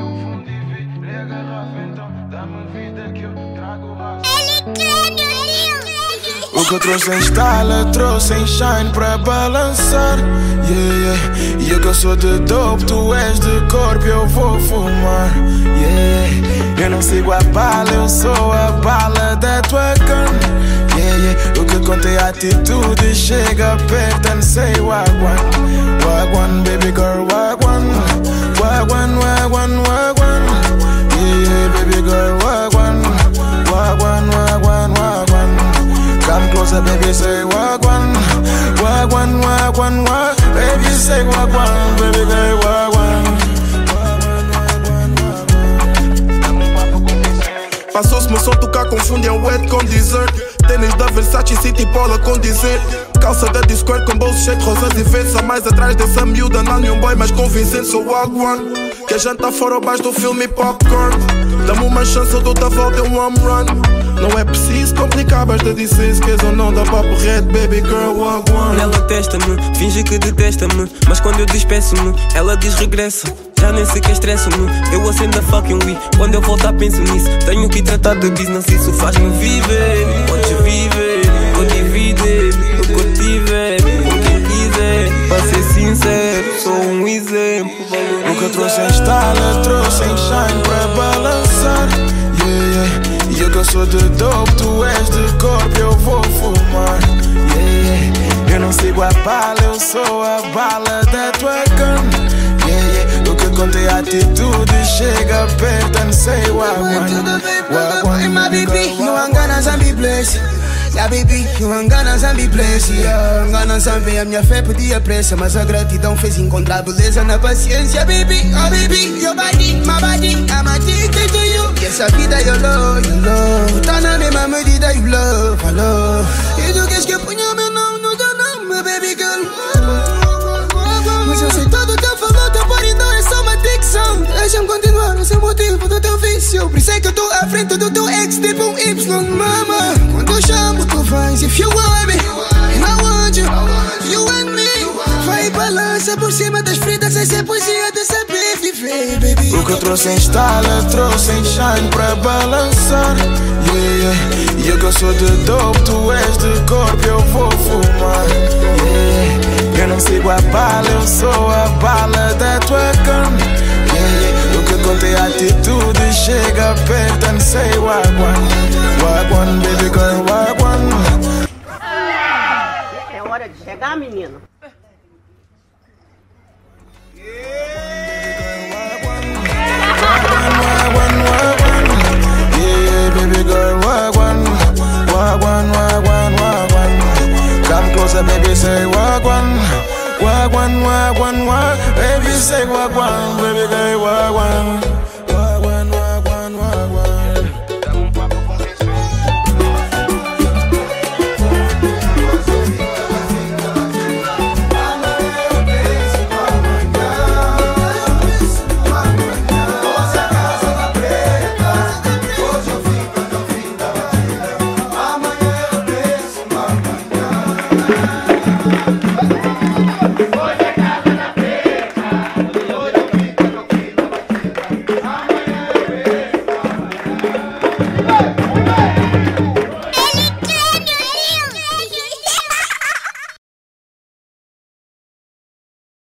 o fundo e vê. Lê a garrafa então, dá-me vida que eu trago raça. O que eu trouxe em style, trouxe em shine pra balançar. Yeah, yeah. E eu que eu sou de dope, tu és de corpo, eu vou fumar. Yeah. Eu não sigo a bala, eu sou a bala da tua cana. Yeah, yeah. O que contei é a atitude, chega perto, and say wagwan. Wagwan, baby girl, wagwan. Baby, say wagwan. Wagwan, wagwan, wagwan. Baby, say wagwan, baby girl, wagwan. Som tocar, confundem wet com dessert. Tênis da Versace City Pola com dizer. Calça da Discord com bolso cheio de rosas e verdes. Só mais atrás dessa miúda, não nenhum boy mais convincente. Sou Wagwan. Que a janta fora ou baixo do filme popcorn. Dá-me uma chance, eu dou-te a volta, é um home run. Não é preciso complicar, basta dizer se queres ou não. Dá papo red, baby girl, Wagwan. Ela testa-me, finge que detesta-me. Mas quando eu despeço-me, ela diz regressa. Já nem sequer estresso-me, eu acendo a fucking weed. Quando eu voltar, penso nisso. Tenho que tratar de business, isso faz-me viver. Podes viver, vou dividir o que eu tiver. Com quem quiser, para ser sincero, sou um exemplo. O que eu trouxe em style, trouxe em shine sou de dope, tu és de corpo, eu vou fumar. Yeah, yeah. Eu não sigo a bala, eu sou a bala da tua gun. Yeah, yeah. O que conta é atitude, chega perto and say wagwan. Hey, my baby, you ain't gonna zombie place. Yeah, baby, you ain't gonna zombie place. Yeah, gonna zombie, a minha fé podia pressa. Mas a gratidão fez encontrar beleza na paciência, baby. Oh, baby, your body, my body, I'm addicted to you. E essa vida eu love, eu love. Tá na mesma medida, you love, I love. E queres que eu ponha meu nome no teu nome, baby girl? Mas eu sei todo o teu favor, teu paridão é só uma adicção. Deixa-me continuar, o motivo do teu vício. Por isso é que eu tô à frente do teu ex, tipo um Y, mama. Quando eu chamo, tu vais. If you want me, and I want you, you and me. Vai e balança por cima das feridas, essa é poesia de saber viver, baby. Que eu trouxe em style, trouxe em shine pra balançar. Yeah, yeah. Eu que eu sou de dope, tu és de corpo, eu vou fumar. Yeah. Eu não sigo a bala, eu sou a bala da tua gun. Yeah. O que conta é atitude, chega perto and say wagwan. Wagwan, baby girl, wagwan. É hora de chegar, menino. Closer, baby, say wagwan. Wagwan, wagwan, wagwan. Baby, say wagwan, baby girl, wagwan.